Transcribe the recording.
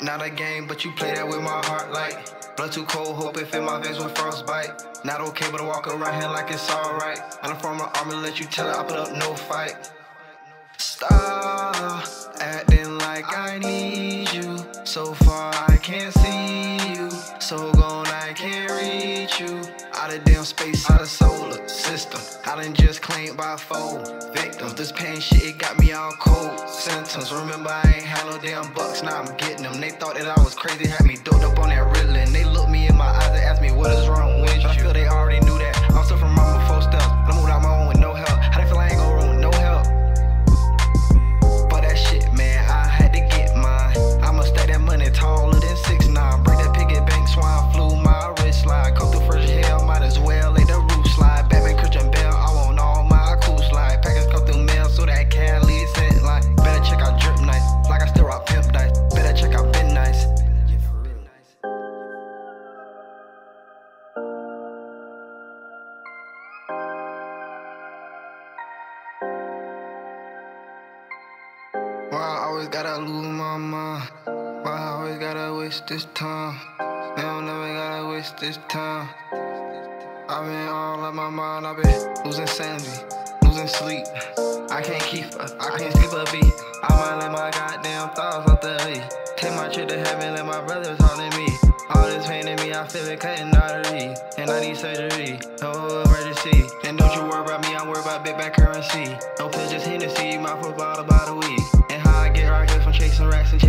Not a game, but you play that with my heart like Blood too cold, hope it fit my veins with frostbite. Not okay, but I walk around here like it's alright I'm from the army, let you tell it, I put up no fight. Stop acting like I need you. So far I can't see you. So gone I can't reach you Out of damn space, out of solar system. I done just claimed by four victims. This pain shit, it got me all cold symptoms. Remember I ain't had no damn bucks, now I'm getting them. They thought that I was crazy, had me doped up on that Ritalin They looked me in my eyes and asked me what is wrong always gotta lose my mind? Why I always gotta waste this time? Now never gotta waste this time. I've been all out my mind, I've been losing sanity, losing sleep. I can't keep up, I can't skip a beat. I might let my goddamn thoughts off the lead. Take my trip to heaven, let my brothers hold me. All this pain in me, I feel it cutting artery. And I need surgery, no emergency. And don't you worry about me, I'm worried about big back currency. No pills, just Hennessy, my football about a week. Get right from chasing racks and